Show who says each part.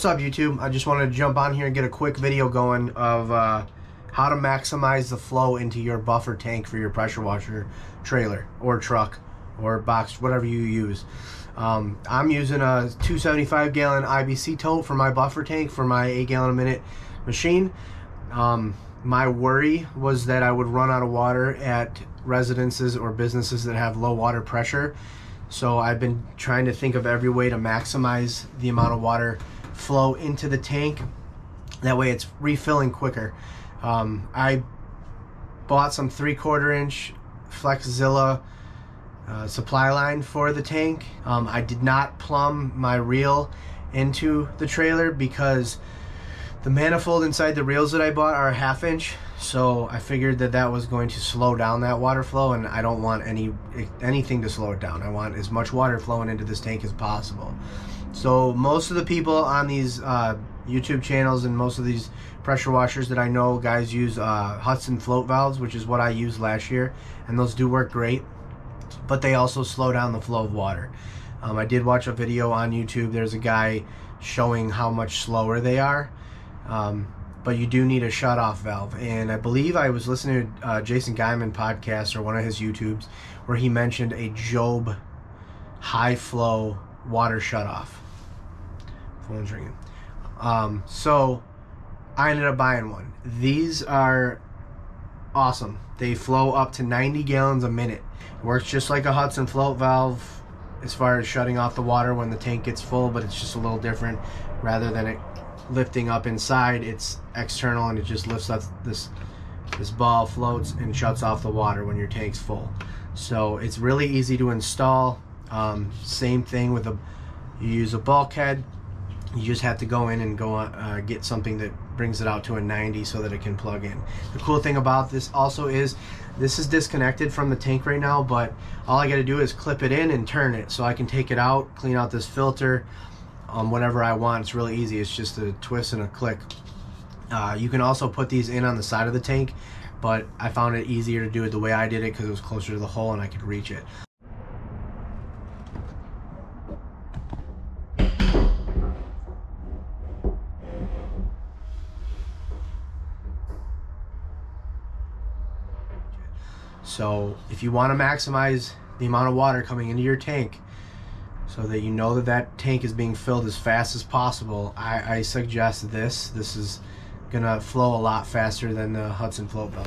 Speaker 1: What's up YouTube? I just wanted to jump on here and get a quick video going of uh, how to maximize the flow into your buffer tank for your pressure washer trailer or truck or box, whatever you use. Um, I'm using a 275 gallon IBC tote for my buffer tank for my 8 gallon a minute machine. Um, my worry was that I would run out of water at residences or businesses that have low water pressure. So I've been trying to think of every way to maximize the amount of water flow into the tank. That way it's refilling quicker. Um, I bought some three quarter inch Flexzilla uh, supply line for the tank. Um, I did not plumb my reel into the trailer because the manifold inside the reels that I bought are a half inch so I figured that that was going to slow down that water flow and I don't want any anything to slow it down. I want as much water flowing into this tank as possible. So most of the people on these uh, YouTube channels and most of these pressure washers that I know guys use uh, Hudson float valves which is what I used last year and those do work great but they also slow down the flow of water. Um, I did watch a video on YouTube. There's a guy showing how much slower they are um, but you do need a shut off valve. And I believe I was listening to uh, Jason Guyman podcast or one of his YouTubes where he mentioned a Jobe high flow water shut off. Phone's ringing. Um, so I ended up buying one. These are awesome. They flow up to 90 gallons a minute. Works just like a Hudson float valve as far as shutting off the water when the tank gets full, but it's just a little different. Rather than it lifting up inside it's external and it just lifts up this this ball floats and shuts off the water when your tank's full. So it's really easy to install. Um, same thing with a you use a bulkhead you just have to go in and go uh, get something that brings it out to a 90 so that it can plug in the cool thing about this also is this is disconnected from the tank right now but all I got to do is clip it in and turn it so I can take it out clean out this filter um, whenever I want. It's really easy. It's just a twist and a click. Uh, you can also put these in on the side of the tank, but I found it easier to do it the way I did it because it was closer to the hole and I could reach it. So if you want to maximize the amount of water coming into your tank, so that you know that that tank is being filled as fast as possible, I, I suggest this. This is gonna flow a lot faster than the Hudson float valve.